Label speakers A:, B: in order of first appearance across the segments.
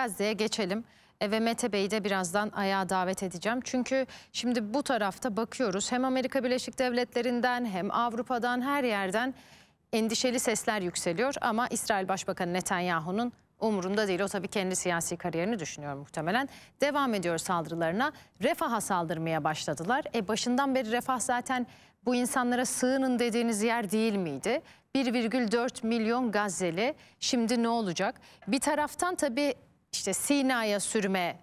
A: Gazze'ye geçelim. E, Ve Mete Bey'i de birazdan ayağa davet edeceğim. Çünkü şimdi bu tarafta bakıyoruz hem Amerika Birleşik Devletleri'nden hem Avrupa'dan her yerden endişeli sesler yükseliyor. Ama İsrail Başbakanı Netanyahu'nun umurunda değil. O tabii kendi siyasi kariyerini düşünüyor muhtemelen. Devam ediyor saldırılarına. Refah'a saldırmaya başladılar. E başından beri Refah zaten bu insanlara sığının dediğiniz yer değil miydi? 1,4 milyon Gazze'li. Şimdi ne olacak? Bir taraftan tabii işte Sina'ya sürme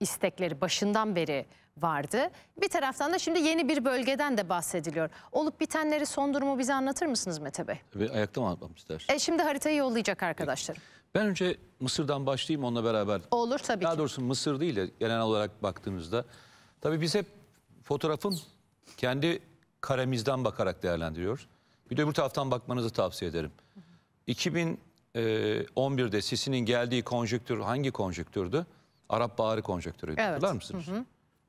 A: istekleri başından beri vardı. Bir taraftan da şimdi yeni bir bölgeden de bahsediliyor. Olup bitenleri son durumu bize anlatır mısınız Mete Bey?
B: Ve ayakta mı atmam istersin?
A: E şimdi haritayı yollayacak arkadaşlarım.
B: Ben önce Mısır'dan başlayayım onunla beraber.
A: Olur tabii
B: Daha
A: ki.
B: doğrusu Mısır değil de genel olarak baktığınızda. Tabii biz hep fotoğrafın kendi karemizden bakarak değerlendiriyoruz. Bir de öbür taraftan bakmanızı tavsiye ederim. 2011'de Sisi'nin geldiği konjonktür hangi konjonktürdü? Arap Baharı konjonktürüydü.
A: Evet.
B: Hatırlar mısınız?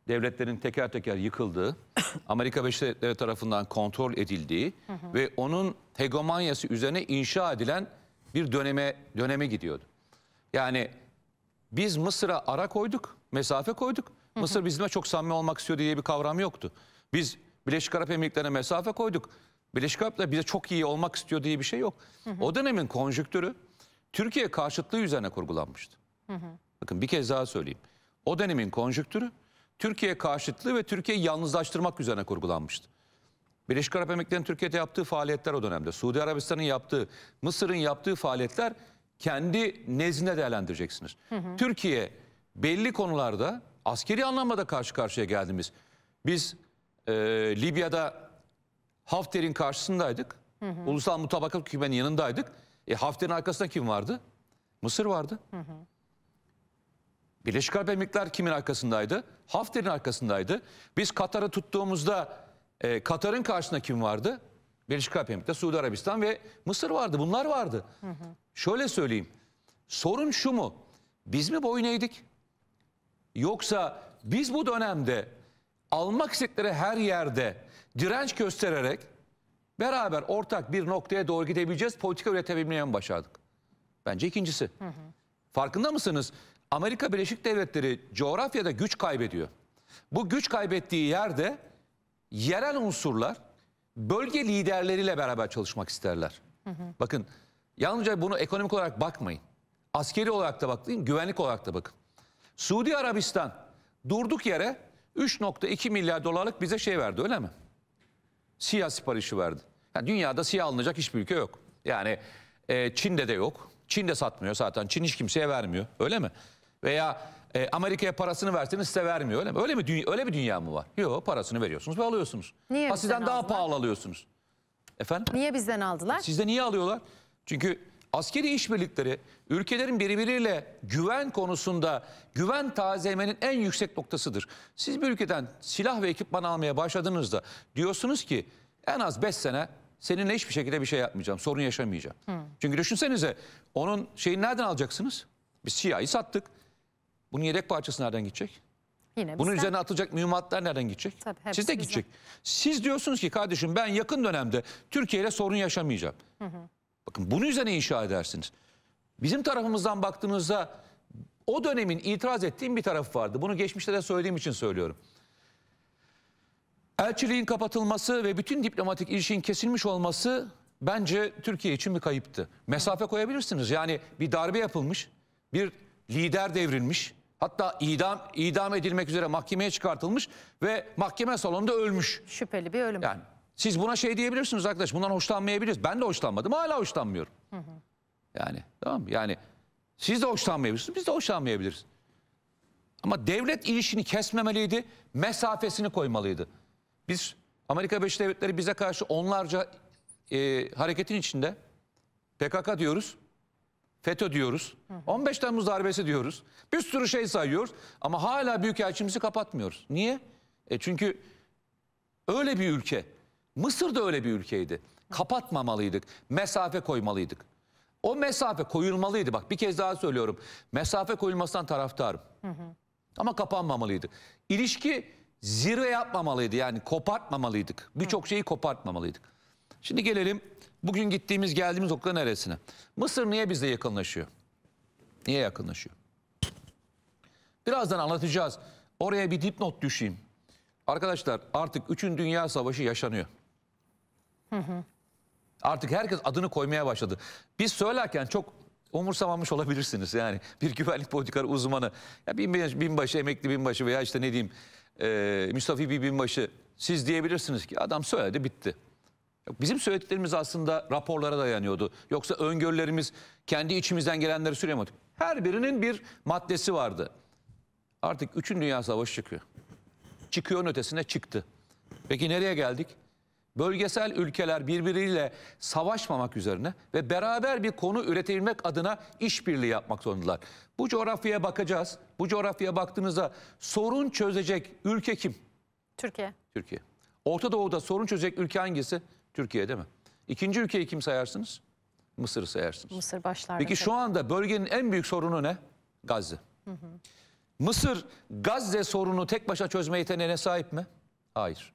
B: Devletlerin teker teker yıkıldığı, Amerika Birleşik Devletleri tarafından kontrol edildiği ve onun hegemonyası üzerine inşa edilen bir döneme döneme gidiyordu. Yani biz Mısır'a ara koyduk, mesafe koyduk. Mısır bizimle çok samimi olmak istiyor diye bir kavram yoktu. Biz Birleşik Arap Emirlikleri'ne mesafe koyduk. Birleşik Araplar bize çok iyi olmak istiyor diye bir şey yok. O dönemin konjüktürü Türkiye karşıtlığı üzerine kurgulanmıştı. Bakın bir kez daha söyleyeyim. O dönemin konjüktürü Türkiye karşıtlığı ve Türkiye'yi yalnızlaştırmak üzerine kurgulanmıştı. Birleşik Arap Emirlikleri'nin Türkiye'de yaptığı faaliyetler o dönemde. Suudi Arabistan'ın yaptığı, Mısır'ın yaptığı faaliyetler kendi nezdinde değerlendireceksiniz. Türkiye belli konularda askeri anlamda da karşı karşıya geldiğimiz. Biz e, Libya'da Hafter'in karşısındaydık. Ulusal Mutabakat Hükümeti'nin yanındaydık. E, Hafter'in arkasında kim vardı? Mısır vardı. Birleşik Arap Emirlikler kimin arkasındaydı? Hafter'in arkasındaydı. Biz Katar'ı tuttuğumuzda e, Katar'ın karşısında kim vardı? Birleşik Arap Emirlikleri, Suudi Arabistan ve Mısır vardı. Bunlar vardı. Şöyle söyleyeyim. Sorun şu mu? Biz mi boyun eğdik? Yoksa biz bu dönemde almak istedikleri her yerde direnç göstererek beraber ortak bir noktaya doğru gidebileceğiz, politika üretebilmeye mi başardık? Bence ikincisi. Farkında mısınız? Amerika Birleşik Devletleri coğrafyada güç kaybediyor. Bu güç kaybettiği yerde yerel unsurlar bölge liderleriyle beraber çalışmak isterler. Bakın yalnızca bunu ekonomik olarak bakmayın. Askeri olarak da bakmayın, güvenlik olarak da bakın. Suudi Arabistan durduk yere 3.2 milyar dolarlık bize şey verdi öyle mi? Siyah siparişi verdi. Yani dünyada siyah alınacak hiçbir ülke yok. Yani e, Çin'de de yok. Çin de satmıyor zaten. Çin hiç kimseye vermiyor. Öyle mi? Veya e, Amerika'ya parasını verseniz size vermiyor. Öyle mi? Öyle mi? Dünya, öyle bir dünya mı var? Yok parasını veriyorsunuz ve alıyorsunuz.
A: Niye
B: Ha, sizden daha
A: aldılar?
B: pahalı alıyorsunuz. Efendim?
A: Niye bizden aldılar?
B: Sizde niye alıyorlar? Çünkü askeri işbirlikleri ülkelerin birbiriyle güven konusunda güven tazelemenin en yüksek noktasıdır. Siz bir ülkeden silah ve ekipman almaya başladığınızda diyorsunuz ki en az 5 sene seninle hiçbir şekilde bir şey yapmayacağım, sorun yaşamayacağım. Çünkü düşünsenize onun şeyini nereden alacaksınız? Biz siyahı sattık. Bunun yedek parçası nereden gidecek?
A: Yine
B: Bunun
A: bizden.
B: üzerine atılacak mühimmatlar nereden gidecek?
A: Tabii, hepsi
B: Siz de
A: bizden.
B: gidecek. Siz diyorsunuz ki kardeşim ben yakın dönemde Türkiye ile sorun yaşamayacağım. Bakın bunun üzerine inşa edersiniz. Bizim tarafımızdan baktığınızda o dönemin itiraz ettiğim bir tarafı vardı. Bunu geçmişte de söylediğim için söylüyorum. Elçiliğin kapatılması ve bütün diplomatik ilişkin kesilmiş olması bence Türkiye için bir kayıptı. Mesafe koyabilirsiniz. Yani bir darbe yapılmış, bir lider devrilmiş, hatta idam idam edilmek üzere mahkemeye çıkartılmış ve mahkeme salonunda ölmüş.
A: Şüpheli bir ölüm.
B: Yani siz buna şey diyebilirsiniz arkadaş. Bundan hoşlanmayabiliriz. Ben de hoşlanmadım. Hala hoşlanmıyorum. Yani tamam mı? Yani siz de hoşlanmayabilirsiniz. Biz de hoşlanmayabiliriz. Ama devlet ilişkini kesmemeliydi. Mesafesini koymalıydı. Biz Amerika Birleşik Devletleri bize karşı onlarca e, hareketin içinde PKK diyoruz. FETÖ diyoruz. 15 Temmuz darbesi diyoruz. Bir sürü şey sayıyoruz. Ama hala büyükelçimizi kapatmıyoruz. Niye? E çünkü öyle bir ülke. Mısır da öyle bir ülkeydi. Kapatmamalıydık. Mesafe koymalıydık. O mesafe koyulmalıydı. Bak bir kez daha söylüyorum. Mesafe koyulmasından taraftarım. Ama kapanmamalıydı. İlişki zirve yapmamalıydı. Yani kopartmamalıydık. Birçok şeyi kopartmamalıydık. Şimdi gelelim bugün gittiğimiz geldiğimiz nokta neresine? Mısır niye bizle yakınlaşıyor? Niye yakınlaşıyor? Birazdan anlatacağız. Oraya bir dipnot düşeyim. Arkadaşlar artık 3. Dünya Savaşı yaşanıyor. Artık herkes adını koymaya başladı. Biz söylerken çok umursamamış olabilirsiniz. Yani bir güvenlik politikaları uzmanı, ya binbaşı, emekli binbaşı veya işte ne diyeyim e, müstafi bir binbaşı siz diyebilirsiniz ki adam söyledi bitti. Bizim söylediklerimiz aslında raporlara dayanıyordu. Yoksa öngörülerimiz kendi içimizden gelenleri söylemedik. Her birinin bir maddesi vardı. Artık 3. Dünya Savaşı çıkıyor. Çıkıyor ötesine çıktı. Peki nereye geldik? Bölgesel ülkeler birbiriyle savaşmamak üzerine ve beraber bir konu üretebilmek adına işbirliği yapmak zorundalar. Bu coğrafyaya bakacağız. Bu coğrafyaya baktığınızda sorun çözecek ülke kim?
A: Türkiye.
B: Türkiye. Orta Doğu'da sorun çözecek ülke hangisi? Türkiye değil mi? İkinci ülkeyi kim sayarsınız? Mısır'ı sayarsınız.
A: Mısır başlar.
B: Peki şu anda bölgenin en büyük sorunu ne? Gazze. Mısır Gazze sorunu tek başına çözme yeteneğine sahip mi? Hayır.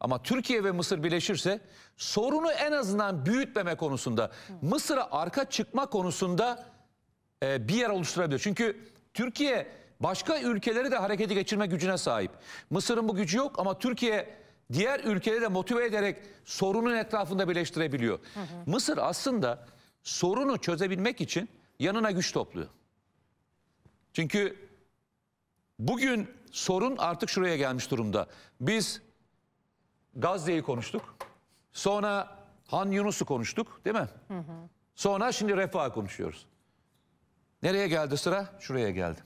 B: Ama Türkiye ve Mısır birleşirse sorunu en azından büyütmeme konusunda, Mısır'a arka çıkma konusunda e, bir yer oluşturabilir. Çünkü Türkiye başka ülkeleri de harekete geçirme gücüne sahip. Mısır'ın bu gücü yok ama Türkiye diğer ülkeleri de motive ederek sorunun etrafında birleştirebiliyor. Mısır aslında sorunu çözebilmek için yanına güç topluyor. Çünkü bugün sorun artık şuraya gelmiş durumda. Biz Gazze'yi konuştuk. Sonra Han Yunus'u konuştuk değil mi? Sonra şimdi refah konuşuyoruz. Nereye geldi sıra? Şuraya geldi.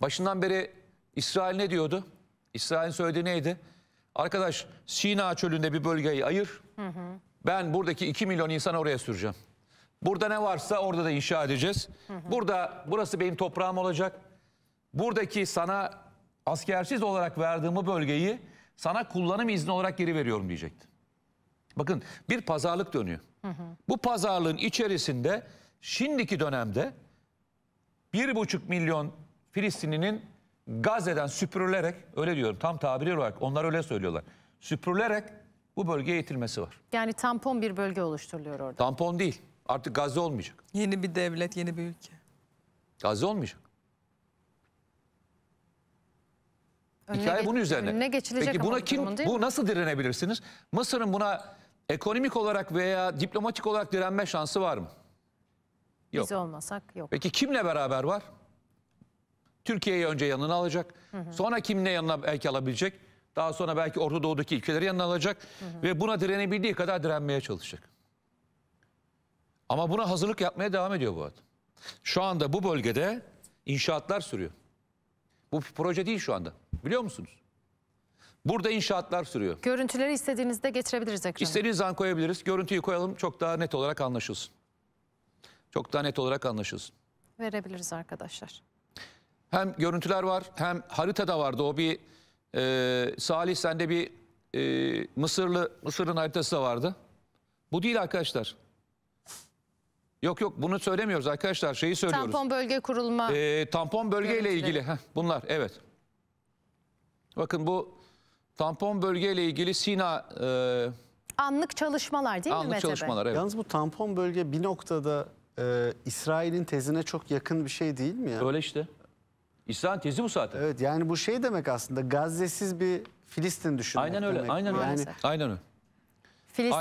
B: Başından beri İsrail ne diyordu? İsrail'in söylediği neydi? Arkadaş Sina çölünde bir bölgeyi ayır. Ben buradaki 2 milyon insanı oraya süreceğim. Burada ne varsa orada da inşa edeceğiz. Burada burası benim toprağım olacak. Buradaki sana askersiz olarak verdiğim bu bölgeyi sana kullanım izni olarak geri veriyorum diyecekti. Bakın bir pazarlık dönüyor. Bu pazarlığın içerisinde şimdiki dönemde bir buçuk milyon Filistinlinin Gazze'den süpürülerek öyle diyorum tam tabiri olarak onlar öyle söylüyorlar. Süpürülerek bu bölgeye itilmesi var.
A: Yani tampon bir bölge oluşturuluyor orada.
B: Tampon değil. Artık Gazze olmayacak.
C: Yeni bir devlet, yeni bir ülke.
B: Gazze olmayacak.
A: Önüne
B: Hikaye bunun üzerine.
A: önüne geçilecek
B: Peki buna
A: bu
B: kim
A: durumun
B: bu nasıl direnebilirsiniz? Mısır'ın buna ekonomik olarak veya diplomatik olarak direnme şansı var mı? Yok.
A: Biz olmasak yok.
B: Peki kimle beraber var? Türkiye'yi önce yanına alacak. Sonra kimle yanına belki alabilecek? Daha sonra belki Orta Doğu'daki ülkeleri yanına alacak. Ve buna direnebildiği kadar direnmeye çalışacak. Ama buna hazırlık yapmaya devam ediyor bu adam. Şu anda bu bölgede inşaatlar sürüyor. Bu bir proje değil şu anda. Biliyor musunuz? Burada inşaatlar sürüyor.
A: Görüntüleri istediğinizde getirebiliriz ekrana.
B: İstediğiniz zaman koyabiliriz. Görüntüyü koyalım çok daha net olarak anlaşılsın. Çok daha net olarak anlaşılsın.
A: Verebiliriz arkadaşlar.
B: Hem görüntüler var hem harita da vardı. O bir e, Salih sende bir e, Mısırlı Mısır'ın haritası da vardı. Bu değil arkadaşlar. Yok yok bunu söylemiyoruz arkadaşlar. Şeyi söylüyoruz.
A: Tampon bölge kurulma.
B: E, tampon bölgeyle
A: Görüntüleri.
B: ilgili. Heh, bunlar evet. Bakın bu tampon bölgeyle ilgili Sina e,
A: Anlık çalışmalar değil mi
B: anlık
A: Mete Bey?
B: çalışmalar. Evet.
D: Yalnız bu tampon bölge bir noktada e, İsrail'in tezine çok yakın bir şey değil mi ya?
B: Öyle işte. İsrail tezi bu zaten.
D: Evet yani bu şey demek aslında Gazze'siz bir Filistin düşünmek
B: Aynen öyle.
D: demek.
B: Aynen öyle.
D: Yani.
B: Aynen öyle.
A: Filistin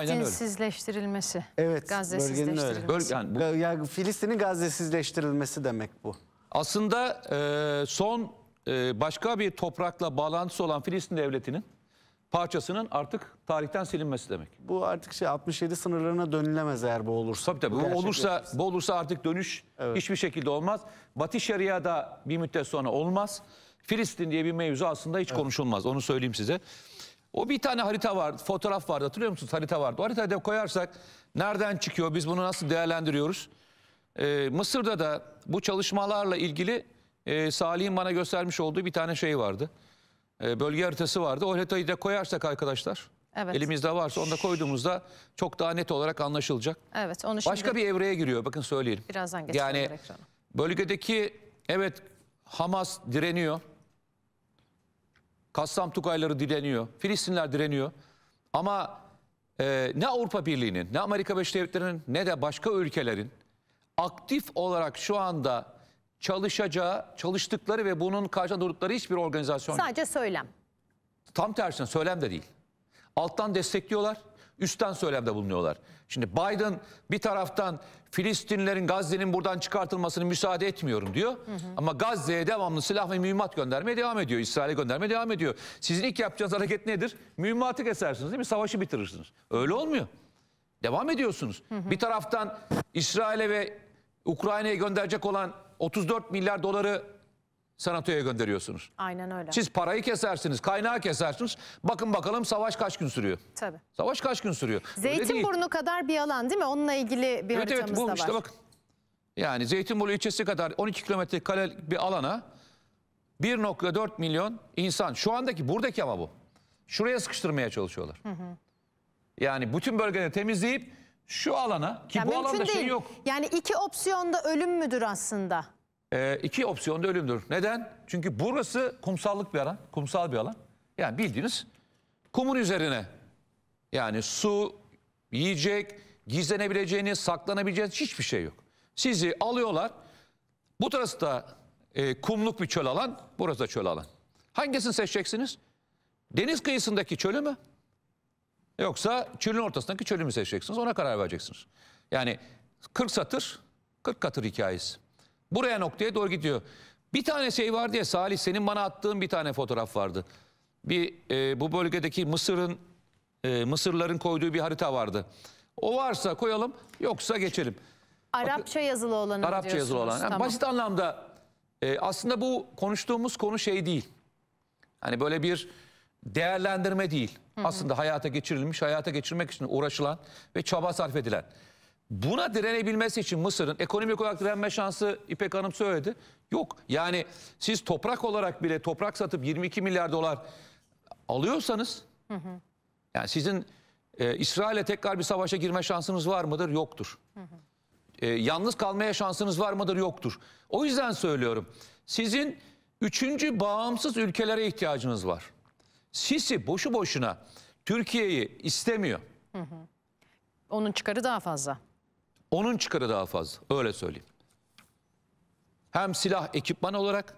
D: evet
A: Gazze'sizleştirilmesi.
D: bölgenin öyle.
B: Bölge, yani bu
D: Ga- Ya Filistin'in Gazze'sizleştirilmesi demek bu.
B: Aslında e, son e, başka bir toprakla bağlantısı olan Filistin devletinin parçasının artık tarihten silinmesi demek.
D: Bu artık şey 67 sınırlarına dönülemez eğer bu olursa.
B: Tabii tabii.
D: Bu
B: Bu olursa bu olursa artık dönüş hiçbir şekilde olmaz. Batı Şeria'da bir müddet sonra olmaz. Filistin diye bir mevzu aslında hiç konuşulmaz. Onu söyleyeyim size. O bir tane harita var, fotoğraf vardı. Hatırlıyor musunuz? Harita vardı. O haritayı da koyarsak nereden çıkıyor? Biz bunu nasıl değerlendiriyoruz? Ee, Mısır'da da bu çalışmalarla ilgili e, Salih'in bana göstermiş olduğu bir tane şey vardı. E, bölge haritası vardı. O haritayı da koyarsak arkadaşlar,
A: Evet.
B: elimizde varsa onu da koyduğumuzda çok daha net olarak anlaşılacak.
A: Evet onu şimdi
B: Başka bir evreye giriyor. Bakın söyleyelim.
A: birazdan getiriyorlar
B: Yani
A: ekrana.
B: bölgedeki evet Hamas direniyor. Kassam Tukayları direniyor. Filistinler direniyor. Ama e, ne Avrupa Birliği'nin ne Amerika Birleşik Devletleri'nin ne de başka ülkelerin aktif olarak şu anda çalışacağı, çalıştıkları ve bunun karşısında durdukları hiçbir organizasyon yok.
A: Sadece söylem.
B: Tam tersine söylem de değil. Alttan destekliyorlar, üstten söylemde bulunuyorlar. Şimdi Biden bir taraftan Filistinlerin Gazze'nin buradan çıkartılmasını müsaade etmiyorum diyor. Ama Gazze'ye devamlı silah ve mühimmat göndermeye devam ediyor. İsrail'e göndermeye devam ediyor. Sizin ilk yapacağınız hareket nedir? Mühimmatı kesersiniz değil mi? Savaşı bitirirsiniz. Öyle olmuyor. Devam ediyorsunuz. Bir taraftan İsrail'e ve Ukrayna'ya gönderecek olan 34 milyar doları senatoya gönderiyorsunuz.
A: Aynen öyle.
B: Siz parayı kesersiniz, kaynağı kesersiniz. Bakın bakalım savaş kaç gün sürüyor?
A: Tabii.
B: Savaş kaç gün sürüyor?
A: Zeytinburnu kadar bir alan değil mi? Onunla ilgili bir
B: Evet
A: haritamız
B: evet bu
A: da
B: işte
A: var.
B: bakın. Yani Zeytinburnu ilçesi kadar 12 kilometre kare bir alana 1.4 milyon insan. Şu andaki buradaki ama bu. Şuraya sıkıştırmaya çalışıyorlar. Yani bütün bölgeleri temizleyip şu alana ki
A: Yani
B: bu alanda şey
A: değil.
B: yok.
A: Yani iki opsiyonda ölüm müdür aslında?
B: Ee, iki opsiyon da ölümdür. Neden? Çünkü burası kumsallık bir alan, kumsal bir alan. Yani bildiğiniz kumun üzerine. Yani su, yiyecek, gizlenebileceğiniz, saklanabileceğiniz hiçbir şey yok. Sizi alıyorlar. Bu tarafı da e, kumluk bir çöl alan, burası da çöl alan. Hangisini seçeceksiniz? Deniz kıyısındaki çölü mü? Yoksa çölün ortasındaki çölü mü seçeceksiniz? Ona karar vereceksiniz. Yani 40 satır, 40 katır hikayesi. Buraya noktaya doğru gidiyor. Bir tane şey var diye Salih senin bana attığın bir tane fotoğraf vardı. Bir e, bu bölgedeki Mısır'ın e, Mısırların koyduğu bir harita vardı. O varsa koyalım, yoksa geçelim.
A: Arapça yazılı olanı
B: Arapça yazılı olan. Yani
A: Tamam.
B: Basit anlamda e, aslında bu konuştuğumuz konu şey değil. Hani böyle bir değerlendirme değil. Aslında hayata geçirilmiş, hayata geçirmek için uğraşılan ve çaba sarf edilen. Buna direnebilmesi için Mısır'ın ekonomik olarak direnme şansı İpek Hanım söyledi. Yok. Yani siz toprak olarak bile toprak satıp 22 milyar dolar alıyorsanız yani sizin e, İsrail'e tekrar bir savaşa girme şansınız var mıdır? Yoktur. E, yalnız kalmaya şansınız var mıdır? Yoktur. O yüzden söylüyorum. Sizin üçüncü bağımsız ülkelere ihtiyacınız var. Sisi boşu boşuna Türkiye'yi istemiyor.
A: Onun çıkarı daha fazla.
B: Onun çıkarı daha fazla. Öyle söyleyeyim. Hem silah ekipman olarak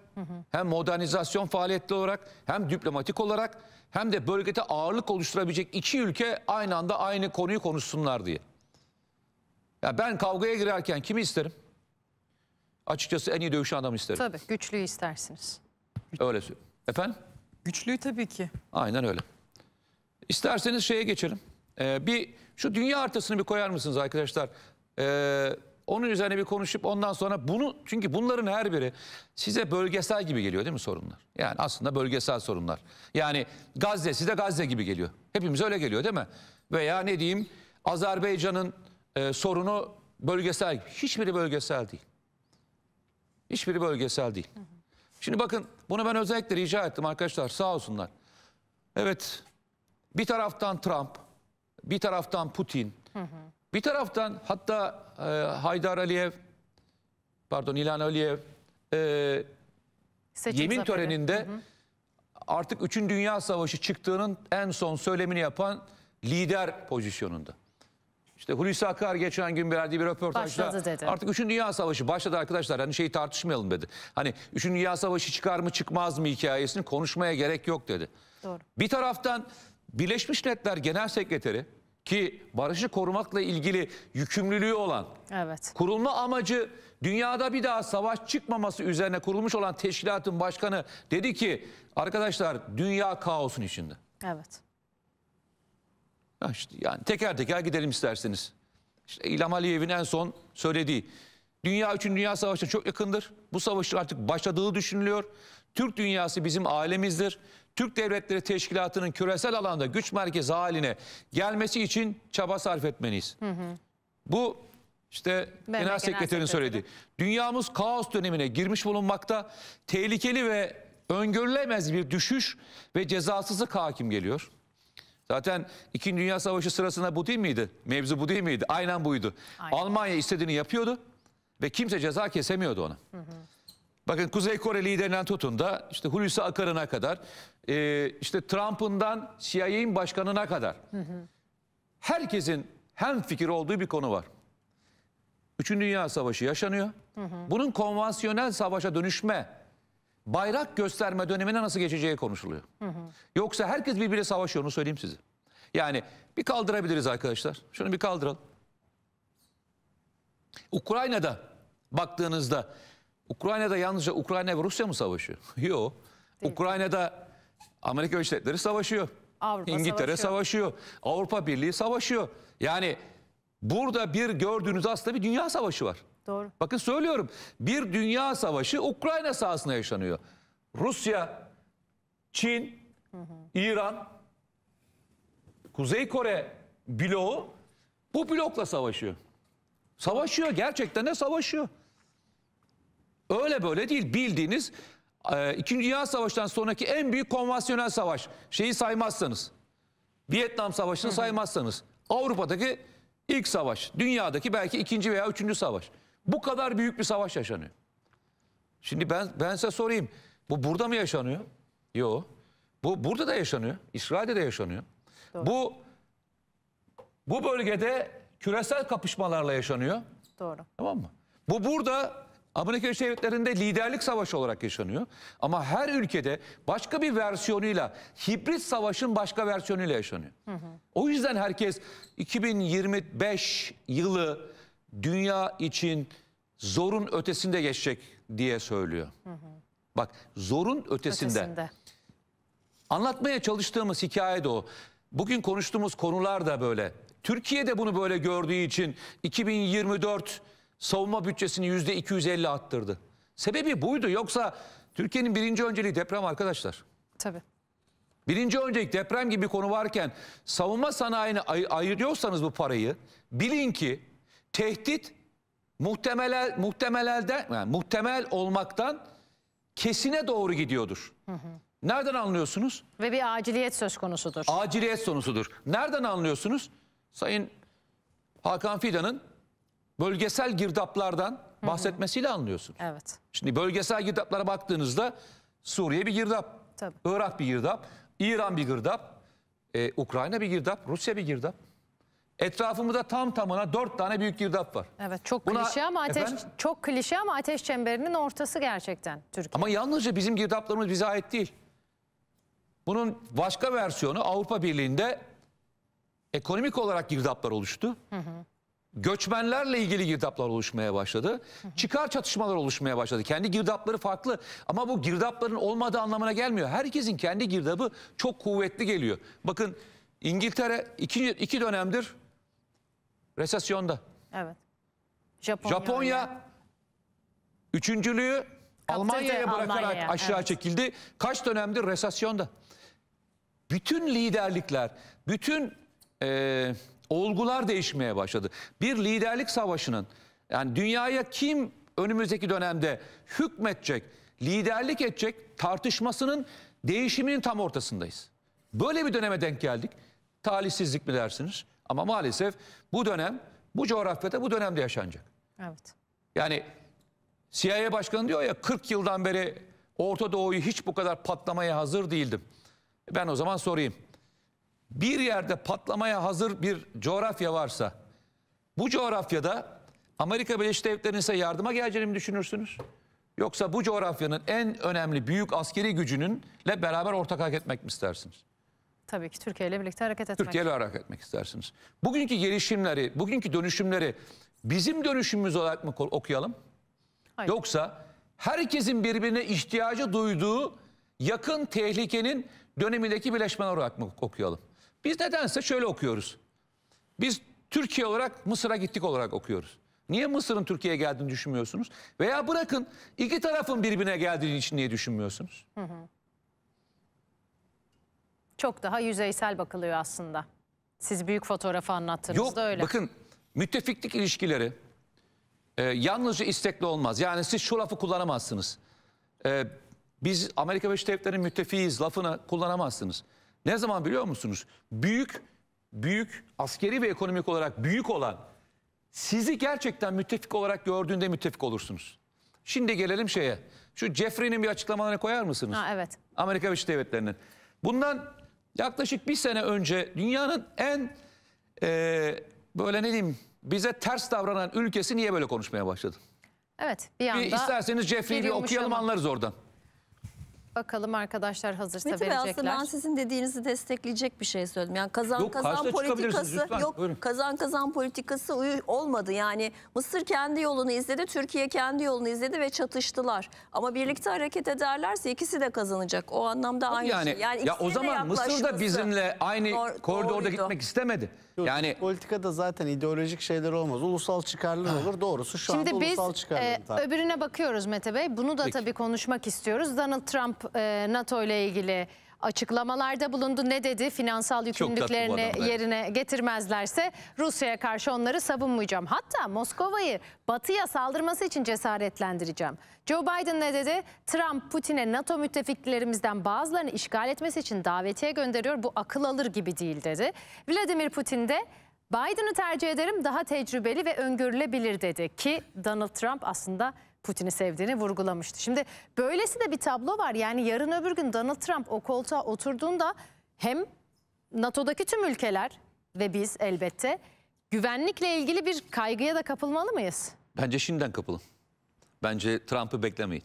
B: hem modernizasyon faaliyetleri olarak hem diplomatik olarak hem de bölgede ağırlık oluşturabilecek iki ülke aynı anda aynı konuyu konuşsunlar diye. Ya ben kavgaya girerken kimi isterim? Açıkçası en iyi dövüşen adamı isterim.
A: Tabii güçlüyü istersiniz.
B: Öyle söyleyeyim. Efendim?
C: Güçlüyü tabii ki.
B: Aynen öyle. İsterseniz şeye geçelim. Ee, bir şu dünya haritasını bir koyar mısınız arkadaşlar? Ee, onun üzerine bir konuşup ondan sonra bunu çünkü bunların her biri size bölgesel gibi geliyor değil mi sorunlar? Yani aslında bölgesel sorunlar. Yani Gazze size Gazze gibi geliyor. Hepimiz öyle geliyor değil mi? Veya ne diyeyim Azerbaycan'ın e, sorunu bölgesel gibi. Hiçbiri bölgesel değil. Hiçbiri bölgesel değil. Şimdi bakın bunu ben özellikle rica ettim arkadaşlar sağ olsunlar. Evet bir taraftan Trump, bir taraftan Putin, bir taraftan hatta e, Haydar Aliyev, pardon İlhan Aliyev e,
A: Seçim
B: yemin
A: zaferi.
B: töreninde artık 3. Dünya Savaşı çıktığının en son söylemini yapan lider pozisyonunda. İşte Hulusi Akar geçen gün verdiği bir röportajda
A: dedi.
B: artık 3. Dünya Savaşı başladı arkadaşlar. Hani şeyi tartışmayalım dedi. Hani 3. Dünya Savaşı çıkar mı çıkmaz mı hikayesini konuşmaya gerek yok dedi.
A: Doğru.
B: Bir taraftan Birleşmiş Milletler Genel Sekreteri ki barışı korumakla ilgili yükümlülüğü olan
A: Evet.
B: Kurulma amacı dünyada bir daha savaş çıkmaması üzerine kurulmuş olan teşkilatın başkanı dedi ki arkadaşlar dünya kaosun içinde.
A: Evet.
B: Ya işte yani teker teker gidelim isterseniz. İşte İlham Aliyev'in en son söylediği dünya için dünya savaşı çok yakındır. Bu savaşın artık başladığı düşünülüyor. Türk dünyası bizim ailemizdir. Türk Devletleri Teşkilatı'nın küresel alanda güç merkezi haline gelmesi için çaba sarf etmeliyiz. Bu işte
A: Genel
B: Genel Sekreterin
A: Sekreteri.
B: söyledi. Dünyamız kaos dönemine girmiş bulunmakta. Tehlikeli ve öngörülemez bir düşüş ve cezasızlık hakim geliyor. Zaten İkinci Dünya Savaşı sırasında bu değil miydi? Mevzu bu değil miydi? Aynen buydu.
A: Aynen.
B: Almanya istediğini yapıyordu ve kimse ceza kesemiyordu ona. Bakın Kuzey Kore liderinden tutun da işte Hulusi Akar'ına kadar, e, işte Trump'ından CIA'nin başkanına kadar. Herkesin hem fikir olduğu bir konu var. Üçüncü Dünya Savaşı yaşanıyor. Bunun konvansiyonel savaşa dönüşme, bayrak gösterme dönemine nasıl geçeceği konuşuluyor. Yoksa herkes birbiriyle savaşıyor onu söyleyeyim size. Yani bir kaldırabiliriz arkadaşlar. Şunu bir kaldıralım. Ukrayna'da baktığınızda Ukrayna'da yalnızca Ukrayna ve Rusya mı savaşıyor? Yok. Ukrayna'da Amerika Devletleri savaşıyor.
A: Avrupa
B: İngiltere
A: savaşıyor.
B: savaşıyor. Avrupa Birliği savaşıyor. Yani burada bir gördüğünüz aslında bir dünya savaşı var.
A: Doğru.
B: Bakın söylüyorum. Bir dünya savaşı Ukrayna sahasında yaşanıyor. Rusya, Çin, İran, Kuzey Kore bloğu bu blokla savaşıyor. Savaşıyor gerçekten de savaşıyor. Öyle böyle değil bildiğiniz e, İkinci Dünya Savaşı'ndan sonraki en büyük konvansiyonel savaş. Şeyi saymazsanız. Vietnam Savaşı'nı saymazsanız. Avrupa'daki ilk savaş. Dünyadaki belki ikinci veya üçüncü savaş. Bu kadar büyük bir savaş yaşanıyor. Şimdi ben ben size sorayım. Bu burada mı yaşanıyor? Yok. Bu burada da yaşanıyor. İsrail'de de yaşanıyor. Bu bu bölgede küresel kapışmalarla yaşanıyor.
A: Doğru.
B: Tamam mı? Bu burada Amerika Birleşik Devletleri'nde liderlik savaşı olarak yaşanıyor. Ama her ülkede başka bir versiyonuyla, hibrit savaşın başka versiyonuyla yaşanıyor. O yüzden herkes 2025 yılı dünya için zorun ötesinde geçecek diye söylüyor. Bak zorun ötesinde.
A: Ötesinde.
B: Anlatmaya çalıştığımız hikaye de o. Bugün konuştuğumuz konular da böyle. Türkiye de bunu böyle gördüğü için 2024 savunma bütçesini yüzde 250 arttırdı. Sebebi buydu. Yoksa Türkiye'nin birinci önceliği deprem arkadaşlar.
A: Tabii.
B: Birinci öncelik deprem gibi konu varken savunma sanayine ay- ayırıyorsanız bu parayı bilin ki tehdit muhtemel muhtemelelden yani muhtemel olmaktan kesine doğru gidiyordur. Nereden anlıyorsunuz?
A: Ve bir aciliyet söz konusudur.
B: Aciliyet sonusudur. Nereden anlıyorsunuz? Sayın Hakan Fidan'ın bölgesel girdaplardan bahsetmesiyle anlıyorsunuz.
A: Evet.
B: Şimdi bölgesel girdaplara baktığınızda Suriye bir girdap,
A: Tabii.
B: Irak bir girdap, İran bir girdap, e, Ukrayna bir girdap, Rusya bir girdap. Etrafımızda tam tamına dört tane büyük girdap var.
A: Evet çok
B: Buna-
A: klişe ama ateş
B: Efendim?
A: çok klişe ama ateş çemberinin ortası gerçekten Türkiye.
B: Ama yalnızca bizim girdaplarımız bize ait değil. Bunun başka versiyonu Avrupa Birliği'nde ekonomik olarak girdaplar oluştu. Göçmenlerle ilgili girdaplar oluşmaya başladı. Çıkar çatışmalar oluşmaya başladı. Kendi girdapları farklı ama bu girdapların olmadığı anlamına gelmiyor. Herkesin kendi girdabı çok kuvvetli geliyor. Bakın İngiltere iki, iki dönemdir resesyonda.
A: Evet. Japonya.
B: Japonya üçüncülüğü Almanya'ya bırakarak
A: Almanya'ya,
B: aşağı
A: evet.
B: çekildi. Kaç dönemdir resesyonda. Bütün liderlikler, bütün e, olgular değişmeye başladı. Bir liderlik savaşının yani dünyaya kim önümüzdeki dönemde hükmedecek, liderlik edecek tartışmasının değişiminin tam ortasındayız. Böyle bir döneme denk geldik. Talihsizlik mi dersiniz? Ama maalesef bu dönem, bu coğrafyada bu dönemde yaşanacak.
A: Evet.
B: Yani CIA Başkanı diyor ya 40 yıldan beri Orta Doğu'yu hiç bu kadar patlamaya hazır değildim. Ben o zaman sorayım. Bir yerde patlamaya hazır bir coğrafya varsa bu coğrafyada Amerika Birleşik Devletleri'nin ise yardıma geleceğini mi düşünürsünüz? Yoksa bu coğrafyanın en önemli büyük askeri gücününle beraber ortak hareket etmek mi istersiniz?
A: Tabii ki Türkiye ile birlikte hareket etmek.
B: Türkiye ile hareket etmek istersiniz. Bugünkü gelişimleri, bugünkü dönüşümleri bizim dönüşümümüz olarak mı okuyalım?
A: Hayır.
B: Yoksa herkesin birbirine ihtiyacı duyduğu yakın tehlikenin dönemindeki birleşmeler olarak mı okuyalım? Biz nedense şöyle okuyoruz. Biz Türkiye olarak Mısır'a gittik olarak okuyoruz. Niye Mısır'ın Türkiye'ye geldiğini düşünmüyorsunuz? Veya bırakın iki tarafın birbirine geldiğini için niye düşünmüyorsunuz?
A: Çok daha yüzeysel bakılıyor aslında. Siz büyük fotoğrafı anlattığınızda
B: Yok
A: öyle.
B: bakın müttefiklik ilişkileri e, yalnızca istekli olmaz. Yani siz şu lafı kullanamazsınız. E, biz Amerika Birleşik Devletleri'nin müttefiyiz lafını kullanamazsınız. Ne zaman biliyor musunuz? Büyük, büyük askeri ve ekonomik olarak büyük olan sizi gerçekten müttefik olarak gördüğünde müttefik olursunuz. Şimdi gelelim şeye. Şu Jeffrey'nin bir açıklamalarını koyar mısınız?
A: Ha, evet.
B: Amerika Birleşik Devletleri'nin. Bundan yaklaşık bir sene önce dünyanın en e, böyle ne diyeyim bize ters davranan ülkesi niye böyle konuşmaya başladı?
A: Evet bir anda
B: Bir isterseniz Jeffrey'i okuyalım anlarız oradan.
A: Bakalım arkadaşlar hazırsa
E: Mete Bey aslında
A: verecekler.
E: ben sizin dediğinizi destekleyecek bir şey söyledim. Yani kazan
B: Yok,
E: kazan politikası
B: lütfen,
E: yok
B: buyurun.
E: kazan kazan politikası uyu- olmadı. Yani Mısır kendi yolunu izledi, Türkiye kendi yolunu izledi ve çatıştılar. Ama birlikte hareket ederlerse ikisi de kazanacak. O anlamda aynı
B: yani,
E: şey. Yani
B: ya o zaman Mısır da bizimle aynı
E: doğru-
B: koridorda
E: doğruydu.
B: gitmek istemedi.
D: Yok,
B: yani
D: politikada zaten ideolojik şeyler olmaz. Ulusal çıkarlar olur. Doğrusu şu
A: Şimdi
D: anda
A: biz
D: ulusal
A: e,
D: çıkarlar.
A: öbürüne bakıyoruz Mete Bey. Bunu da
B: Peki.
A: tabii konuşmak istiyoruz. Donald Trump e, NATO ile ilgili açıklamalarda bulundu. Ne dedi? Finansal yükümlülüklerini
B: adam, evet.
A: yerine getirmezlerse Rusya'ya karşı onları savunmayacağım. Hatta Moskova'yı batıya saldırması için cesaretlendireceğim. Joe Biden ne dedi? Trump Putin'e NATO müttefiklerimizden bazılarını işgal etmesi için davetiye gönderiyor. Bu akıl alır gibi değil dedi. Vladimir Putin de Biden'ı tercih ederim daha tecrübeli ve öngörülebilir dedi ki Donald Trump aslında Putin'i sevdiğini vurgulamıştı. Şimdi böylesi de bir tablo var. Yani yarın öbür gün Donald Trump o koltuğa oturduğunda hem NATO'daki tüm ülkeler ve biz elbette güvenlikle ilgili bir kaygıya da kapılmalı mıyız?
B: bence şimdiden kapılın. Bence Trump'ı beklemeyin.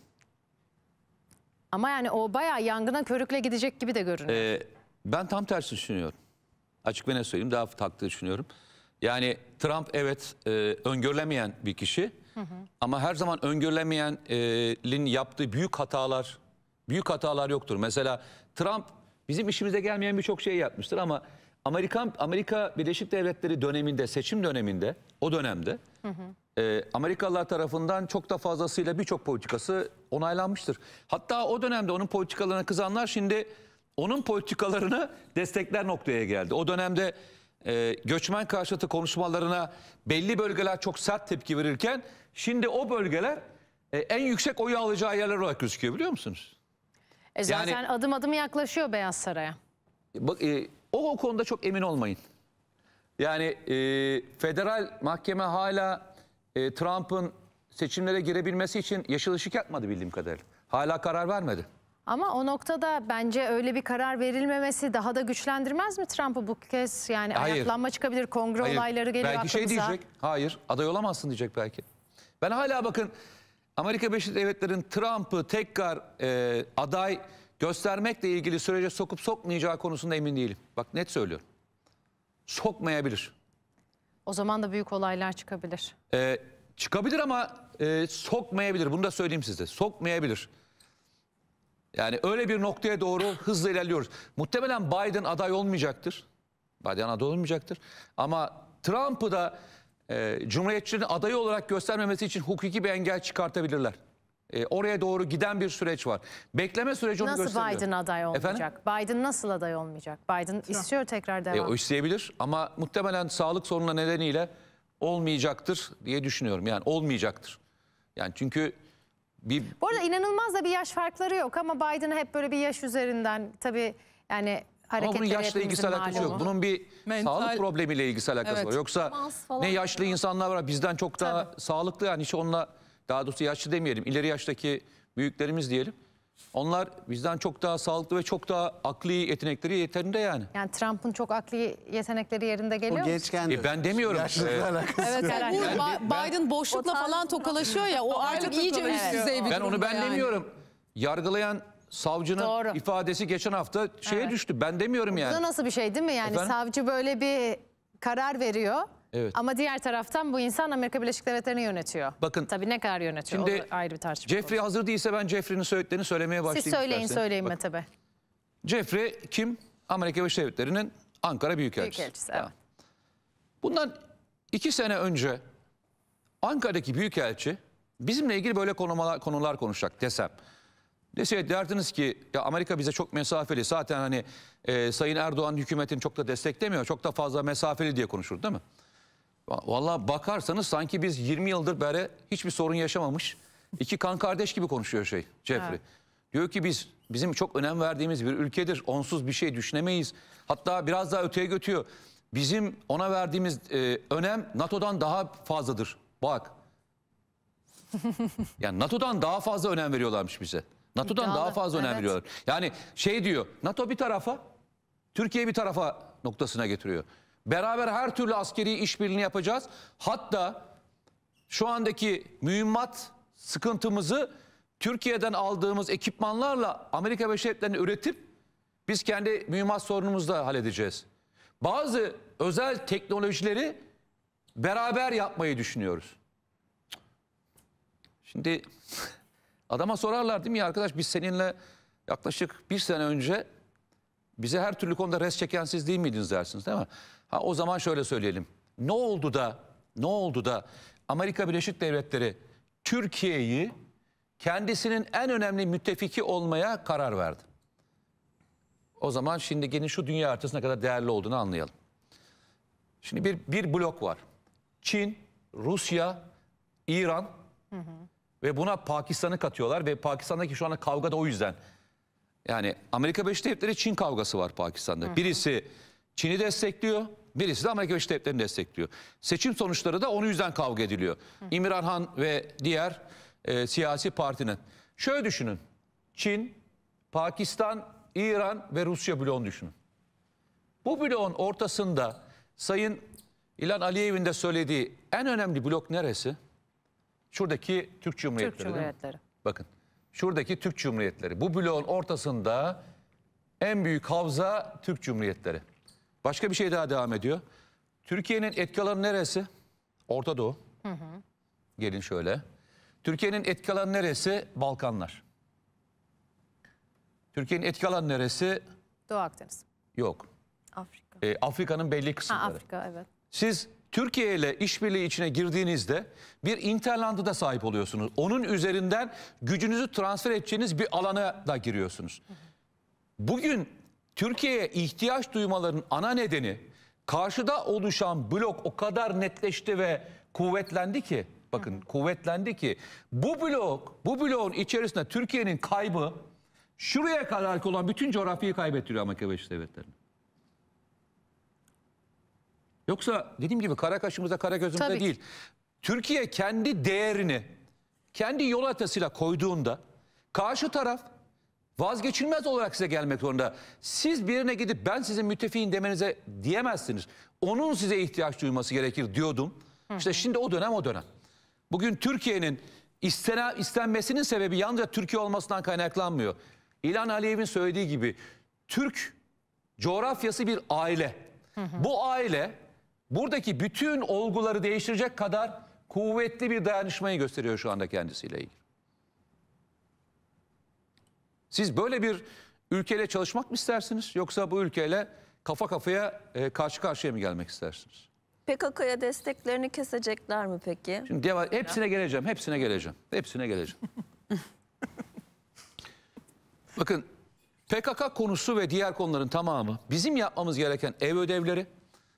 A: Ama yani o bayağı yangına körükle gidecek gibi de görünüyor.
B: Ee, ben tam tersi düşünüyorum. Açık ve ne söyleyeyim daha taktığı düşünüyorum. Yani Trump evet e, öngörülemeyen bir kişi. Ama her zaman öngörülemeyenin yaptığı büyük hatalar, büyük hatalar yoktur. Mesela Trump bizim işimize gelmeyen birçok şey yapmıştır ama Amerikan Amerika Birleşik Devletleri döneminde, seçim döneminde, o dönemde e, Amerikalılar tarafından çok da fazlasıyla birçok politikası onaylanmıştır. Hatta o dönemde onun politikalarına kızanlar şimdi onun politikalarını destekler noktaya geldi. O dönemde e, göçmen karşıtı konuşmalarına belli bölgeler çok sert tepki verirken şimdi o bölgeler e, en yüksek oyu alacağı yerler olarak gözüküyor biliyor musunuz?
A: E zaten
B: yani-
A: adım adım yaklaşıyor Beyaz Saray'a.
B: Bak, e, o, o konuda çok emin olmayın. Yani e, federal mahkeme hala e, Trump'ın seçimlere girebilmesi için yeşil ışık yakmadı bildiğim kadarıyla. Hala karar vermedi.
A: Ama o noktada bence öyle bir karar verilmemesi daha da güçlendirmez mi Trump'ı bu kez? Yani
B: Hayır.
A: ayaklanma çıkabilir, kongre
B: Hayır,
A: olayları geliyor
B: belki şey
A: aklımıza.
B: diyecek. Hayır aday olamazsın diyecek belki. Ben hala bakın Amerika Birleşik Devletleri'nin Trump'ı tekrar e, aday göstermekle ilgili sürece sokup sokmayacağı konusunda emin değilim. Bak net söylüyorum. Sokmayabilir.
A: O zaman da büyük olaylar çıkabilir.
B: E, çıkabilir ama e, sokmayabilir. Bunu da söyleyeyim size. Sokmayabilir. Yani öyle bir noktaya doğru hızla ilerliyoruz. Muhtemelen Biden aday olmayacaktır. Biden aday olmayacaktır. Ama Trump'ı da e, Cumhuriyetçilerin adayı olarak göstermemesi için hukuki bir engel çıkartabilirler. E, oraya doğru giden bir süreç var. Bekleme süreci onu
A: Nasıl
B: gösteriyor.
A: Biden aday olmayacak?
B: Efendim?
A: Biden nasıl aday olmayacak? Biden istiyor tekrar
B: E,
A: devam.
B: o isteyebilir ama muhtemelen sağlık sorunu nedeniyle olmayacaktır diye düşünüyorum. Yani olmayacaktır. Yani çünkü bir
A: Bu arada inanılmaz da bir yaş farkları yok ama Biden'ı hep böyle bir yaş üzerinden tabii yani
B: Ama bunun yaşla ilgisi alakası yok. Bunun bir
C: Mental-
B: sağlık problemiyle ilgisi alakası
C: Evet.
B: var. Yoksa ne yaşlı insanlar var bizden çok daha
A: Tabii.
B: sağlıklı yani hiç onunla daha doğrusu yaşlı demeyelim. ileri yaştaki büyüklerimiz diyelim. Onlar bizden çok daha sağlıklı ve çok daha akli yetenekleri yeterinde yani.
A: Yani Trump'ın çok akli yetenekleri yerinde geliyor
D: O
A: mu?
D: gençken
B: E ben demiyorum.
D: Yaşlılıkla alakası
C: Evet yani bu
A: Ben-
C: Biden boşlukla falan tokalaşıyor ya o artık iyice üst düzey bir
B: Ben onu ben
C: yani.
B: demiyorum. Yargılayan savcının
A: Doğru.
B: ifadesi geçen hafta şeye
A: Evet.
B: düştü. Ben demiyorum
A: Bu da
B: yani.
A: nasıl bir şey değil mi? Yani
B: Efendim?
A: savcı böyle bir karar veriyor.
B: Evet.
A: Ama diğer taraftan bu insan Amerika Birleşik Devletleri'ni yönetiyor.
B: Bakın,
A: Tabii ne kadar yönetiyor
B: şimdi
A: da ayrı bir tartışma.
B: Jeffrey hazır değilse ben Jeffrey'nin söylediklerini söylemeye
A: konusu.
B: başlayayım.
A: Siz söyleyin
B: isterseniz.
A: söyleyin
B: Bakın,
A: Mete Bey.
B: Jeffrey kim? Amerika Birleşik Devletleri'nin Ankara Büyükelçisi.
A: Büyükelçisi, evet.
B: Tamam. Bundan iki sene önce Ankara'daki Büyükelçi bizimle ilgili böyle konular, konular konuşacak desem. Deseydi derdiniz ki ya Amerika bize çok mesafeli. Zaten hani e, Sayın Erdoğan hükümetini çok da desteklemiyor. Çok da fazla mesafeli diye konuşur değil mi? Va- Vallahi bakarsanız sanki biz 20 yıldır beri hiçbir sorun yaşamamış. iki kan kardeş gibi konuşuyor şey Jeffrey.
A: Evet.
B: Diyor ki biz bizim çok önem verdiğimiz bir ülkedir. Onsuz bir şey düşünemeyiz. Hatta biraz daha öteye götürüyor. Bizim ona verdiğimiz e, önem NATO'dan daha fazladır. Bak. Yani NATO'dan daha fazla önem veriyorlarmış bize. NATO'dan
A: İddialı,
B: daha fazla önem
A: evet.
B: veriyorlar. Yani şey diyor NATO bir tarafa Türkiye bir tarafa noktasına getiriyor. Beraber her türlü askeri işbirliğini yapacağız. Hatta şu andaki mühimmat sıkıntımızı Türkiye'den aldığımız ekipmanlarla Amerika Birleşik Devletleri'ne üretip biz kendi mühimmat sorunumuzu da halledeceğiz. Bazı özel teknolojileri beraber yapmayı düşünüyoruz. Şimdi adama sorarlar değil mi arkadaş biz seninle yaklaşık bir sene önce bize her türlü konuda res çeken siz değil miydiniz dersiniz değil mi? Ha o zaman şöyle söyleyelim. Ne oldu da ne oldu da Amerika Birleşik Devletleri Türkiye'yi kendisinin en önemli müttefiki olmaya karar verdi. O zaman şimdi gelin şu dünya haritasına kadar değerli olduğunu anlayalım. Şimdi bir, bir blok var. Çin, Rusya, İran ve buna Pakistan'ı katıyorlar ve Pakistan'daki şu anda kavga da o yüzden. Yani Amerika Birleşik Devletleri Çin kavgası var Pakistan'da. Birisi Çin'i destekliyor, birisi de Amerika Birleşik Devletleri'ni destekliyor. Seçim sonuçları da onun yüzden kavga ediliyor. İmran Han ve diğer e, siyasi partinin. Şöyle düşünün. Çin, Pakistan, İran ve Rusya bloğunu düşünün. Bu bloğun ortasında Sayın İlhan Aliyev'in de söylediği en önemli blok neresi? Şuradaki Türk Cumhuriyetleri.
A: Türk? Cumhuriyetleri.
B: Bakın şuradaki Türk Cumhuriyetleri. Bu bloğun ortasında en büyük havza Türk Cumhuriyetleri. Başka bir şey daha devam ediyor. Türkiye'nin etki alanı neresi? Orta Doğu. Gelin şöyle. Türkiye'nin etki alanı neresi? Balkanlar. Türkiye'nin etki alanı neresi?
A: Doğu Akdeniz.
B: Yok.
E: Afrika.
B: Ee, Afrika'nın belli
A: Ha,
B: kısımları.
A: Afrika evet.
B: Siz Türkiye ile işbirliği içine girdiğinizde bir interland'a da sahip oluyorsunuz. Onun üzerinden gücünüzü transfer edeceğiniz bir alana da giriyorsunuz. Bugün Türkiye'ye ihtiyaç duymaların ana nedeni karşıda oluşan blok o kadar netleşti ve kuvvetlendi ki bakın kuvvetlendi ki bu blok bu bloğun içerisinde Türkiye'nin kaybı şuraya kadar olan bütün coğrafyayı kaybettiriyor Amerika Birleşik Devletleri'ne. Yoksa dediğim gibi kara kaşımıza kara gözümüze
A: Tabii ki.
B: değil. Türkiye kendi değerini kendi yol haritasıyla koyduğunda karşı taraf vazgeçilmez olarak size gelmek zorunda. Siz birine gidip ben sizin müttefiğin demenize diyemezsiniz. Onun size ihtiyaç duyması gerekir diyordum. İşte şimdi o dönem o dönem. Bugün Türkiye'nin istene, istenmesinin sebebi yalnızca Türkiye olmasından kaynaklanmıyor. İlhan Aliyev'in söylediği gibi Türk coğrafyası bir aile. Bu aile buradaki bütün olguları değiştirecek kadar kuvvetli bir dayanışmayı gösteriyor şu anda kendisiyle ilgili. Siz böyle bir ülkeyle çalışmak mı istersiniz yoksa bu ülkeyle kafa kafaya e, karşı karşıya mı gelmek istersiniz?
E: PKK'ya desteklerini kesecekler mi peki?
B: Şimdi devam, hepsine geleceğim, hepsine geleceğim, hepsine geleceğim. Bakın PKK konusu ve diğer konuların tamamı bizim yapmamız gereken ev ödevleri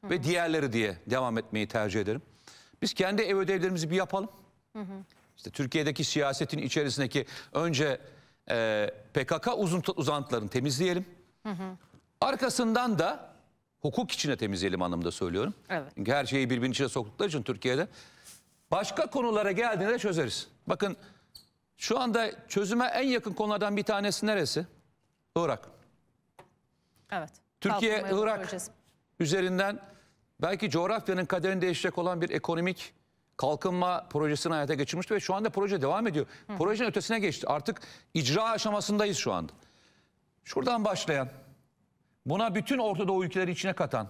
B: ve diğerleri diye devam etmeyi tercih ederim. Biz kendi ev ödevlerimizi bir yapalım. İşte Türkiye'deki siyasetin içerisindeki önce e, PKK uzantılarını temizleyelim. Arkasından da hukuk içine temizleyelim anlamında söylüyorum.
A: Evet.
B: Çünkü her şeyi birbirinin içine soktukları için Türkiye'de. Başka konulara geldiğinde çözeriz. Bakın şu anda çözüme en yakın konulardan bir tanesi neresi? Irak.
A: Evet.
B: Türkiye, Irak
A: Projesi.
B: Üzerinden belki coğrafyanın kaderini değiştirecek olan bir ekonomik kalkınma projesini hayata geçirmişti ve şu anda proje devam ediyor. Projenin ötesine geçti. Artık icra aşamasındayız şu anda. Şuradan başlayan, buna bütün Orta Doğu ülkeleri içine katan.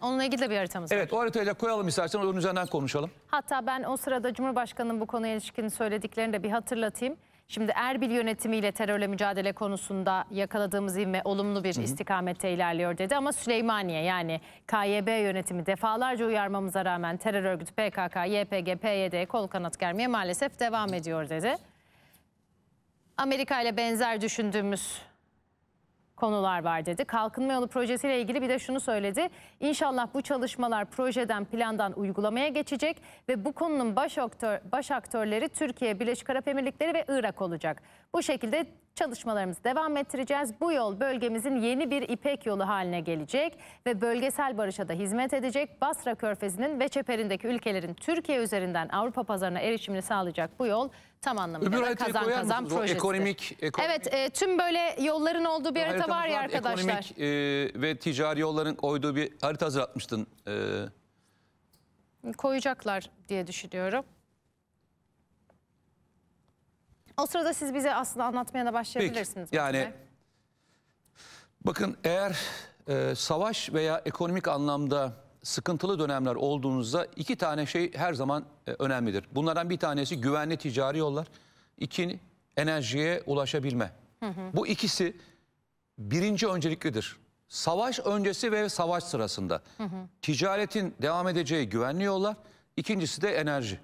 A: Onunla ilgili de bir haritamız var.
B: Evet o haritayı da koyalım istersen onun üzerinden konuşalım.
A: Hatta ben o sırada Cumhurbaşkanı'nın bu konuya ilişkin söylediklerini de bir hatırlatayım. Şimdi Erbil yönetimiyle terörle mücadele konusunda yakaladığımız ivme olumlu bir istikamette ilerliyor dedi. Ama Süleymaniye yani KYB yönetimi defalarca uyarmamıza rağmen terör örgütü PKK, YPG, PYD kol kanat germeye maalesef devam ediyor dedi. Amerika ile benzer düşündüğümüz konular var dedi. Kalkınma yolu projesiyle ilgili bir de şunu söyledi. İnşallah bu çalışmalar projeden plandan uygulamaya geçecek ve bu konunun baş, aktör, baş aktörleri Türkiye, Birleşik Arap Emirlikleri ve Irak olacak. Bu şekilde çalışmalarımızı devam ettireceğiz. Bu yol bölgemizin yeni bir İpek yolu haline gelecek ve bölgesel barışa da hizmet edecek. Basra Körfezi'nin ve çeperindeki ülkelerin Türkiye üzerinden Avrupa pazarına erişimini sağlayacak bu yol Tam anlamıyla
B: Öbür
A: kazan kazan projesidir.
B: ekonomik, ekonomik
A: Evet e, tüm böyle yolların olduğu bir harita
B: haritamız
A: var ya arkadaşlar.
B: Ekonomik e, ve ticari yolların koyduğu bir harita hazırlatmıştın. E,
A: Koyacaklar diye düşünüyorum. O sırada siz bize aslında anlatmaya da başlayabilirsiniz.
B: Peki, yani bakın eğer e, savaş veya ekonomik anlamda sıkıntılı dönemler olduğunuzda iki tane şey her zaman e, önemlidir. Bunlardan bir tanesi güvenli ticari yollar, iki enerjiye ulaşabilme. Bu ikisi birinci önceliklidir. Savaş öncesi ve savaş sırasında. Ticaretin devam edeceği güvenli yollar, ikincisi de enerji.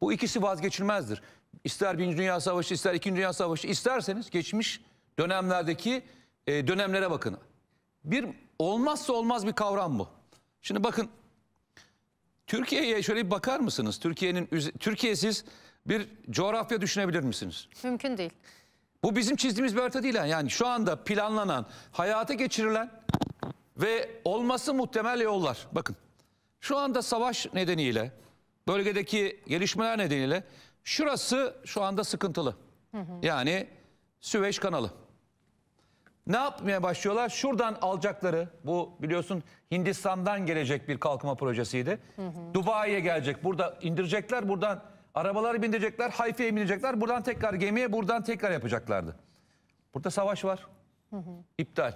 B: Bu ikisi vazgeçilmezdir. İster Birinci Dünya Savaşı, ister İkinci Dünya Savaşı, isterseniz geçmiş dönemlerdeki e, dönemlere bakın. Bir olmazsa olmaz bir kavram bu. Şimdi bakın Türkiye'ye şöyle bir bakar mısınız? Türkiye'nin üze- Türkiye siz bir coğrafya düşünebilir misiniz?
A: Mümkün değil.
B: Bu bizim çizdiğimiz bir harita değil. yani. Şu anda planlanan, hayata geçirilen ve olması muhtemel yollar. Bakın şu anda savaş nedeniyle, bölgedeki gelişmeler nedeniyle şurası şu anda sıkıntılı. Yani Süveyş kanalı. Ne yapmaya başlıyorlar? Şuradan alacakları, bu biliyorsun Hindistan'dan gelecek bir kalkınma projesiydi. Dubai'ye gelecek, burada indirecekler, buradan arabaları bindirecekler, Hayfa'ya binecekler, buradan tekrar gemiye, buradan tekrar yapacaklardı. Burada savaş var. İptal.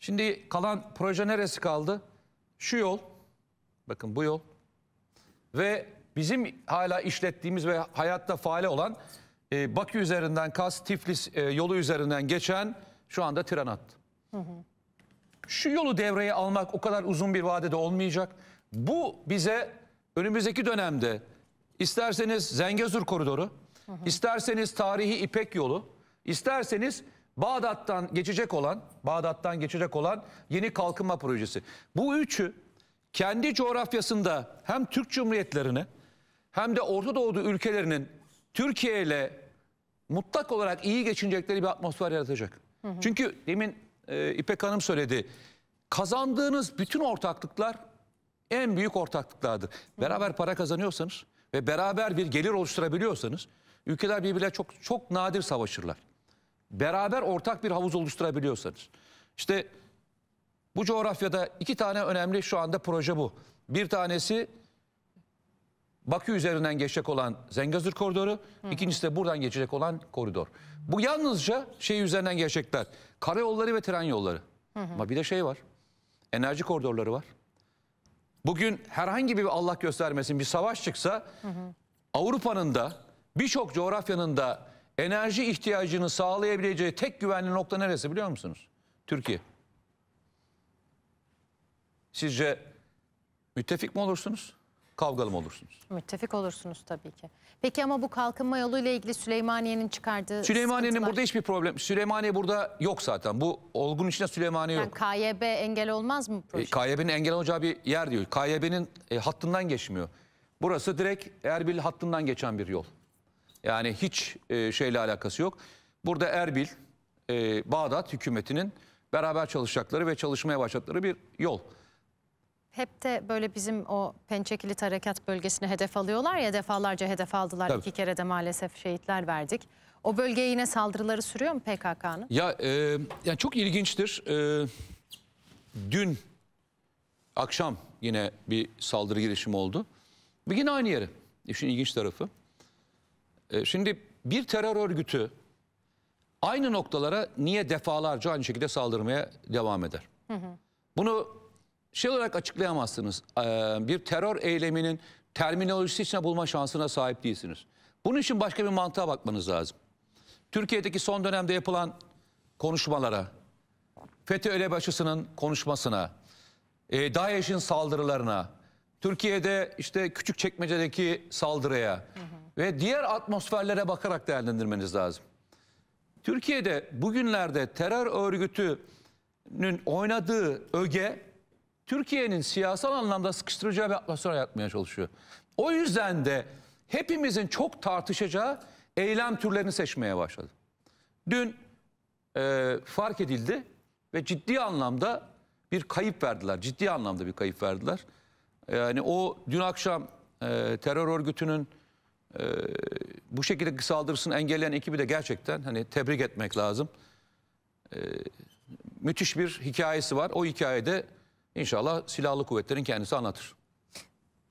B: Şimdi kalan proje neresi kaldı? Şu yol, bakın bu yol ve bizim hala işlettiğimiz ve hayatta faale olan e, Bakü üzerinden Kas Tiflis e, yolu üzerinden geçen şu anda tren hattı. Şu yolu devreye almak o kadar uzun bir vadede olmayacak. Bu bize önümüzdeki dönemde isterseniz Zengezur koridoru, isterseniz tarihi İpek yolu, isterseniz Bağdat'tan geçecek olan, Bağdat'tan geçecek olan yeni kalkınma projesi. Bu üçü kendi coğrafyasında hem Türk Cumhuriyetlerini hem de Orta Doğu ülkelerinin Türkiye ile mutlak olarak iyi geçinecekleri bir atmosfer yaratacak. Çünkü demin e, İpek Hanım söyledi. Kazandığınız bütün ortaklıklar en büyük ortaklıklardır. Beraber para kazanıyorsanız ve beraber bir gelir oluşturabiliyorsanız ülkeler birbirine çok çok nadir savaşırlar. Beraber ortak bir havuz oluşturabiliyorsanız. İşte bu coğrafyada iki tane önemli şu anda proje bu. Bir tanesi Bakü üzerinden geçecek olan Zengezur koridoru, ikincisi de buradan geçecek olan koridor. Bu yalnızca şey üzerinden geçecekler. Karayolları ve tren yolları. Ama bir de şey var. Enerji koridorları var. Bugün herhangi bir Allah göstermesin bir savaş çıksa Avrupa'nın da birçok coğrafyanın da enerji ihtiyacını sağlayabileceği tek güvenli nokta neresi biliyor musunuz? Türkiye. Sizce müttefik mi olursunuz, kavgalı mı olursunuz?
A: Müttefik olursunuz tabii ki. Peki ama bu kalkınma yoluyla ilgili Süleymaniye'nin çıkardığı
B: Süleymaniye'nin burada hiçbir problem. Süleymaniye burada yok zaten. Bu olgun içinde Süleymaniye
A: yani
B: yok.
A: KYB engel olmaz mı?
B: E, KYB'nin engel olacağı bir yer diyor. KYB'nin e, hattından geçmiyor. Burası direkt Erbil hattından geçen bir yol. Yani hiç e, şeyle alakası yok. Burada Erbil, e, Bağdat hükümetinin beraber çalışacakları ve çalışmaya başladıkları bir yol.
A: Hep de böyle bizim o Pençe Kilit Harekat bölgesine hedef alıyorlar ya defalarca hedef aldılar.
B: Tabii.
A: İki kere de maalesef şehitler verdik. O bölgeye yine saldırıları sürüyor mu PKK'nın?
B: Ya e, yani çok ilginçtir. E, dün akşam yine bir saldırı girişimi oldu. Ve yine aynı yere. İşin ilginç tarafı. E, şimdi bir terör örgütü aynı noktalara niye defalarca aynı şekilde saldırmaya devam eder? Bunu şey olarak açıklayamazsınız. E, bir terör eyleminin terminolojisi içine bulma şansına sahip değilsiniz. Bunun için başka bir mantığa bakmanız lazım. Türkiye'deki son dönemde yapılan konuşmalara, FETÖ elebaşısının konuşmasına, e, DAEŞ'in saldırılarına, Türkiye'de işte küçük çekmecedeki saldırıya ve diğer atmosferlere bakarak değerlendirmeniz lazım. Türkiye'de bugünlerde terör örgütünün oynadığı öge Türkiye'nin siyasal anlamda sıkıştıracağı bir atmosfer yaratmaya çalışıyor. O yüzden de hepimizin çok tartışacağı eylem türlerini seçmeye başladı. Dün e, fark edildi ve ciddi anlamda bir kayıp verdiler. Ciddi anlamda bir kayıp verdiler. Yani o dün akşam e, terör örgütünün e, bu şekilde saldırısını engelleyen ekibi de gerçekten hani tebrik etmek lazım. Ee, müthiş bir hikayesi var. O hikayede inşallah silahlı kuvvetlerin kendisi anlatır.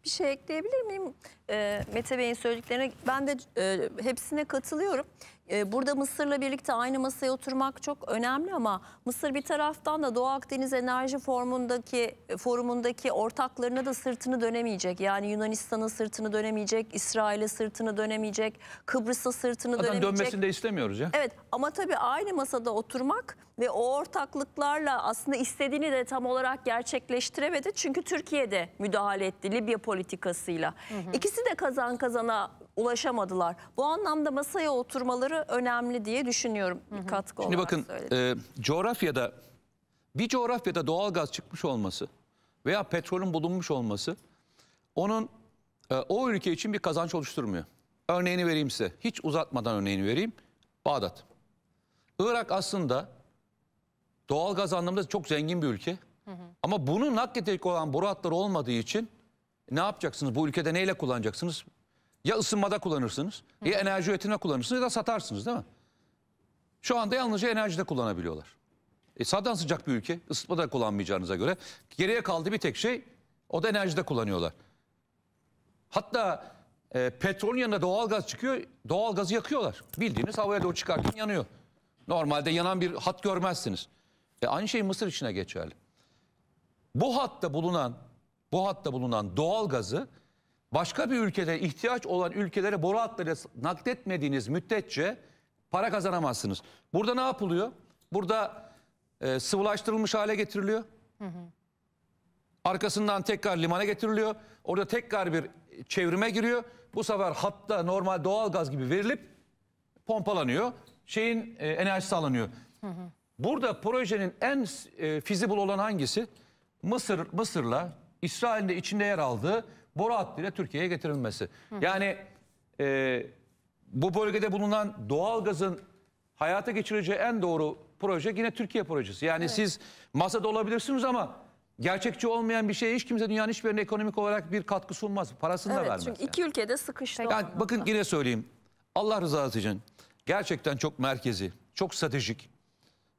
E: Bir şey ekleyebilir miyim? Ee, Mete Bey'in söylediklerine ben de e, hepsine katılıyorum. Ee, burada Mısır'la birlikte aynı masaya oturmak çok önemli ama Mısır bir taraftan da Doğu Akdeniz Enerji Forumundaki forumundaki ortaklarına da sırtını dönemeyecek. Yani Yunanistan'ın sırtını dönemeyecek, İsrail'e sırtını dönemeyecek, Kıbrıs'a sırtını
B: Zaten
E: dönemeyecek.
B: dönmesini de istemiyoruz ya.
E: Evet ama tabii aynı masada oturmak ve o ortaklıklarla aslında istediğini de tam olarak gerçekleştiremedi. Çünkü Türkiye'de müdahale etti Libya politikasıyla. İkisi de kazan kazana ulaşamadılar. Bu anlamda masaya oturmaları önemli diye düşünüyorum. Bir katkı
B: Şimdi
E: olarak
B: bakın
E: söyledim.
B: e, coğrafyada bir coğrafyada doğal gaz çıkmış olması veya petrolün bulunmuş olması onun e, o ülke için bir kazanç oluşturmuyor. Örneğini vereyim size. Hiç uzatmadan örneğini vereyim. Bağdat. Irak aslında doğal gaz anlamında çok zengin bir ülke. Ama bunu nakledecek olan boru hatları olmadığı için ne yapacaksınız? Bu ülkede neyle kullanacaksınız? Ya ısınmada kullanırsınız, ya enerji üretimine kullanırsınız ya da satarsınız değil mi? Şu anda yalnızca enerjide kullanabiliyorlar. E zaten sıcak bir ülke. Isıtmada kullanmayacağınıza göre. Geriye kaldı bir tek şey. O da enerjide kullanıyorlar. Hatta e, petrolün yanında doğalgaz çıkıyor. Doğalgazı yakıyorlar. Bildiğiniz havaya doğru çıkarken yanıyor. Normalde yanan bir hat görmezsiniz. E, aynı şey Mısır içine geçerli. Bu hatta bulunan bu hatta bulunan doğalgazı başka bir ülkede ihtiyaç olan ülkelere boru hatları nakletmediğiniz müddetçe para kazanamazsınız. Burada ne yapılıyor? Burada e, sıvılaştırılmış hale getiriliyor. Arkasından tekrar limana getiriliyor. Orada tekrar bir çevrime giriyor. Bu sefer hatta normal doğalgaz gibi verilip pompalanıyor. Şeyin e, enerjisi alınıyor. Burada projenin en e, feasible olan hangisi? Mısır Mısır'la İsrail'in de içinde yer aldığı boru hattıyla Türkiye'ye getirilmesi. Yani e, bu bölgede bulunan doğalgazın hayata geçireceği en doğru proje yine Türkiye projesi. Yani siz masada olabilirsiniz ama gerçekçi olmayan bir şeye hiç kimse dünyanın hiçbir yerine ekonomik olarak bir katkı sunmaz. Parasını da
E: Evet
B: vermez.
E: çünkü
B: yani.
E: iki ülkede sıkıştı.
B: Yani bakın yine söyleyeyim. Allah rızası için gerçekten çok merkezi, çok stratejik,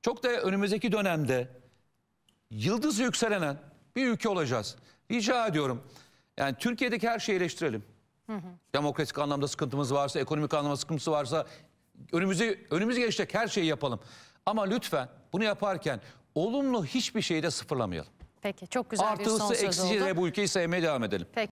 B: çok da önümüzdeki dönemde yıldız yükselenen bir ülke olacağız. Rica ediyorum. Yani Türkiye'deki her şeyi eleştirelim. Demokratik anlamda sıkıntımız varsa, ekonomik anlamda sıkıntısı varsa önümüze önümüze geçecek her şeyi yapalım. Ama lütfen bunu yaparken olumlu hiçbir şeyi de sıfırlamayalım.
A: Peki çok güzel bir son
B: Artısı
A: söz oldu.
B: eksisiyle bu ülkeyi sevmeye devam edelim.
A: Peki.